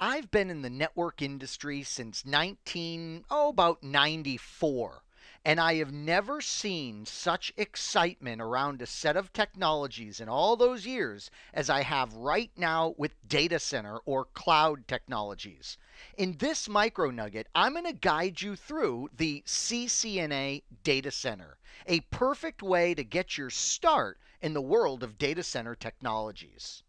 I've been in the network industry since 19, oh, about 94. And I have never seen such excitement around a set of technologies in all those years as I have right now with data center or cloud technologies. In this micro nugget, I'm going to guide you through the CCNA data center, a perfect way to get your start in the world of data center technologies.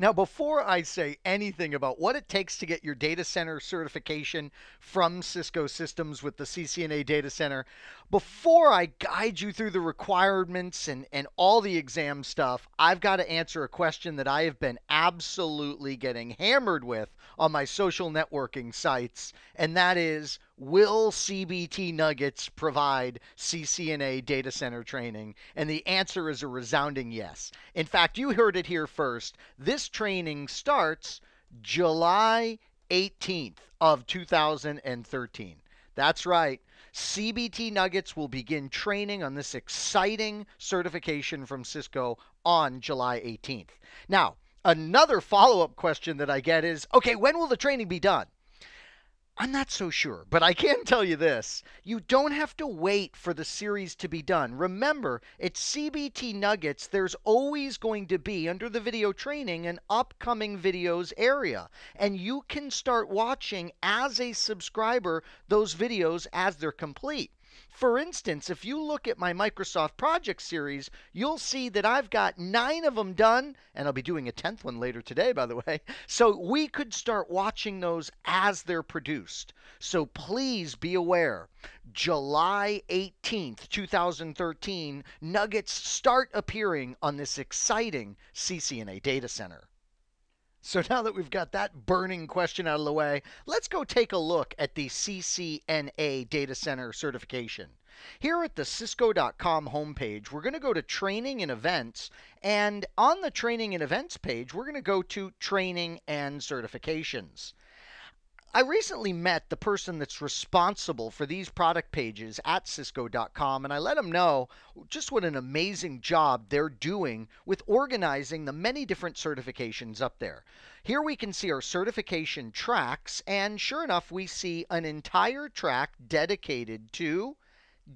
Now, before I say anything about what it takes to get your data center certification from Cisco Systems with the CCNA data center, before I guide you through the requirements and, and all the exam stuff, I've got to answer a question that I have been absolutely getting hammered with on my social networking sites, and that is Will CBT Nuggets provide CCNA data center training? And the answer is a resounding yes. In fact, you heard it here first. This training starts July 18th of 2013. That's right. CBT Nuggets will begin training on this exciting certification from Cisco on July 18th. Now, another follow up question that I get is okay, when will the training be done? I'm not so sure, but I can tell you this. You don't have to wait for the series to be done. Remember, it's CBT Nuggets. There's always going to be, under the video training, an upcoming videos area. And you can start watching as a subscriber those videos as they're complete. For instance, if you look at my Microsoft project series, you'll see that I've got nine of them done, and I'll be doing a 10th one later today, by the way. So we could start watching those as they're produced. So please be aware. July 18th, 2013, nuggets start appearing on this exciting CCNA data center. So now that we've got that burning question out of the way, let's go take a look at the CCNA data center certification. Here at the Cisco.com homepage, we're going to go to Training and Events, and on the Training and Events page, we're going to go to Training and Certifications. I recently met the person that's responsible for these product pages at Cisco.com, and I let him know just what an amazing job they're doing with organizing the many different certifications up there. Here we can see our certification tracks, and sure enough, we see an entire track dedicated to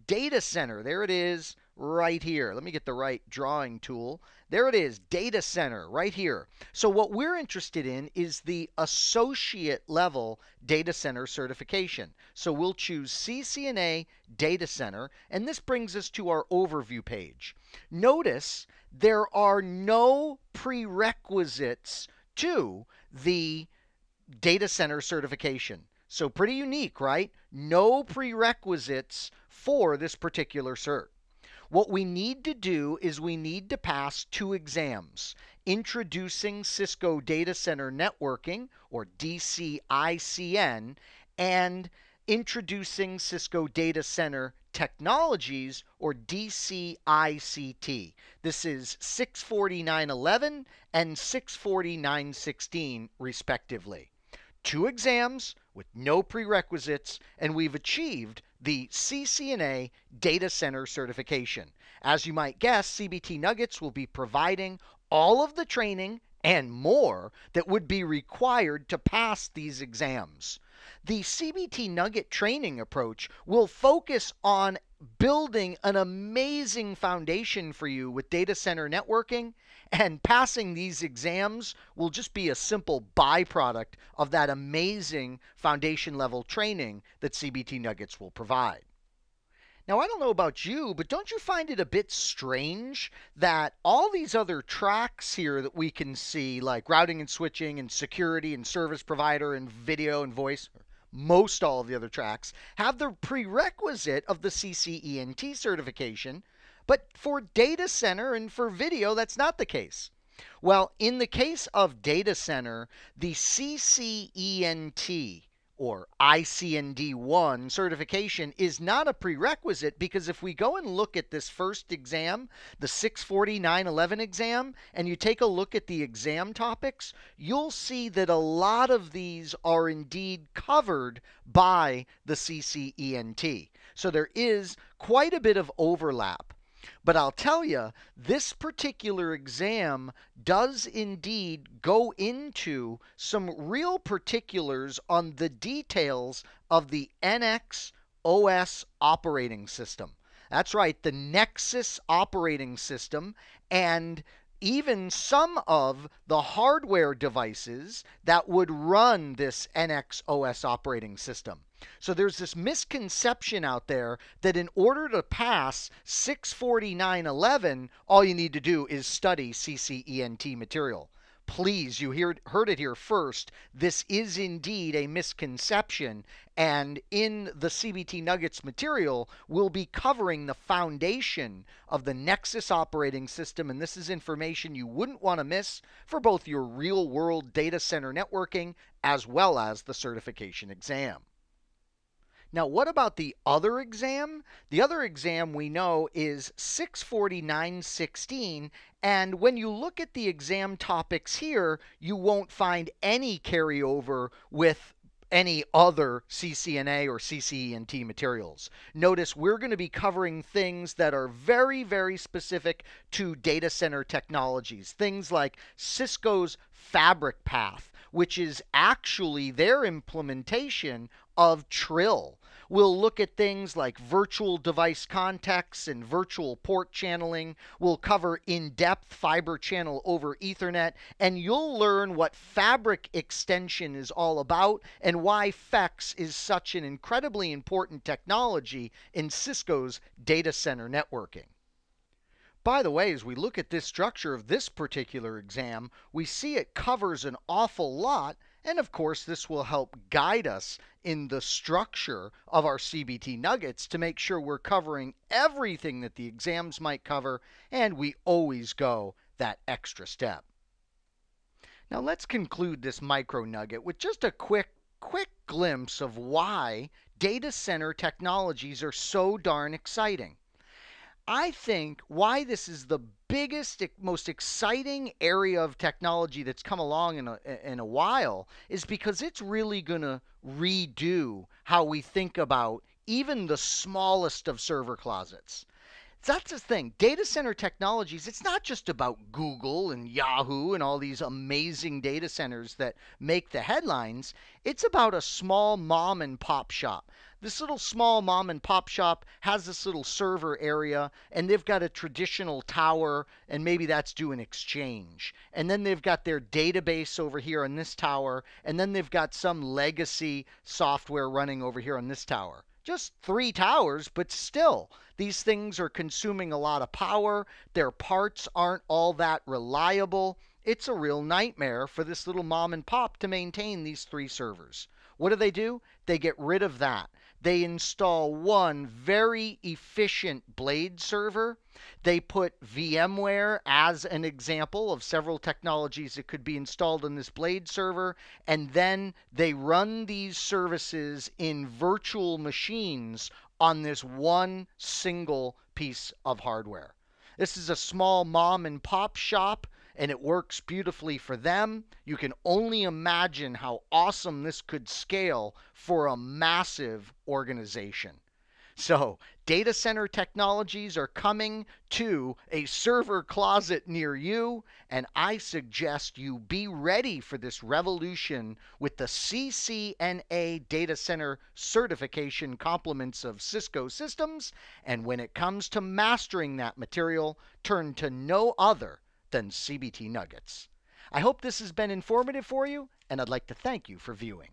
data center. There it is right here. Let me get the right drawing tool. There it is, data center right here. So what we're interested in is the associate level data center certification. So we'll choose CCNA data center and this brings us to our overview page. Notice there are no prerequisites to the data center certification. So pretty unique, right? No prerequisites for this particular cert. What we need to do is we need to pass two exams. Introducing Cisco Data Center Networking, or DCICN, and Introducing Cisco Data Center Technologies, or DCICT. This is 64911 and 64916, respectively. Two exams with no prerequisites, and we've achieved the CCNA Data Center certification. As you might guess, CBT Nuggets will be providing all of the training and more that would be required to pass these exams. The CBT Nugget training approach will focus on building an amazing foundation for you with data center networking, and passing these exams will just be a simple byproduct of that amazing foundation level training that CBT Nuggets will provide. Now, I don't know about you, but don't you find it a bit strange that all these other tracks here that we can see, like routing and switching and security and service provider and video and voice, most all of the other tracks, have the prerequisite of the CCENT certification, but for data center and for video, that's not the case. Well, in the case of data center, the CCENT or ICND1 certification is not a prerequisite because if we go and look at this first exam, the 64911 exam, and you take a look at the exam topics, you'll see that a lot of these are indeed covered by the CCENT. So there is quite a bit of overlap. But I'll tell you, this particular exam does indeed go into some real particulars on the details of the NX OS operating system. That's right, the Nexus operating system and even some of the hardware devices that would run this NX OS operating system. So there's this misconception out there that in order to pass 64911, all you need to do is study CCENT material please, you hear, heard it here first. This is indeed a misconception. And in the CBT Nuggets material, we'll be covering the foundation of the Nexus operating system. And this is information you wouldn't want to miss for both your real world data center networking as well as the certification exam. Now, what about the other exam? The other exam we know is 64916, and when you look at the exam topics here, you won't find any carryover with any other CCNA or CCENT materials. Notice we're going to be covering things that are very, very specific to data center technologies. Things like Cisco's Fabric Path, which is actually their implementation of Trill. We'll look at things like virtual device contexts and virtual port channeling. We'll cover in depth fiber channel over Ethernet, and you'll learn what fabric extension is all about and why FEX is such an incredibly important technology in Cisco's data center networking. By the way, as we look at this structure of this particular exam, we see it covers an awful lot and of course, this will help guide us in the structure of our CBT nuggets to make sure we're covering everything that the exams might cover, and we always go that extra step. Now let's conclude this micro nugget with just a quick, quick glimpse of why data center technologies are so darn exciting. I think why this is the biggest, most exciting area of technology that's come along in a, in a while is because it's really going to redo how we think about even the smallest of server closets. That's the thing. Data center technologies, it's not just about Google and Yahoo and all these amazing data centers that make the headlines. It's about a small mom and pop shop this little small mom and pop shop has this little server area and they've got a traditional tower and maybe that's due doing exchange. And then they've got their database over here on this tower and then they've got some legacy software running over here on this tower. Just three towers, but still, these things are consuming a lot of power. Their parts aren't all that reliable. It's a real nightmare for this little mom and pop to maintain these three servers. What do they do? They get rid of that they install one very efficient blade server. They put VMware as an example of several technologies that could be installed in this blade server. And then they run these services in virtual machines on this one single piece of hardware. This is a small mom and pop shop and it works beautifully for them. You can only imagine how awesome this could scale for a massive organization. So, data center technologies are coming to a server closet near you, and I suggest you be ready for this revolution with the CCNA data center certification complements of Cisco systems. And when it comes to mastering that material, turn to no other than CBT Nuggets. I hope this has been informative for you, and I'd like to thank you for viewing.